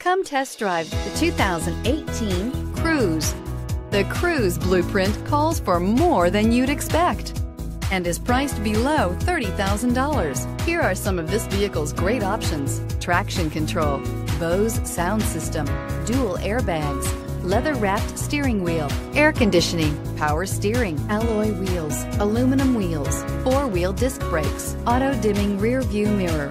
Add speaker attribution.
Speaker 1: Come test drive the 2018 Cruze. The Cruze blueprint calls for more than you'd expect and is priced below $30,000. Here are some of this vehicle's great options. Traction control, Bose sound system, dual airbags, leather wrapped steering wheel, air conditioning, power steering, alloy wheels, aluminum wheels, four wheel disc brakes, auto dimming rear view mirror,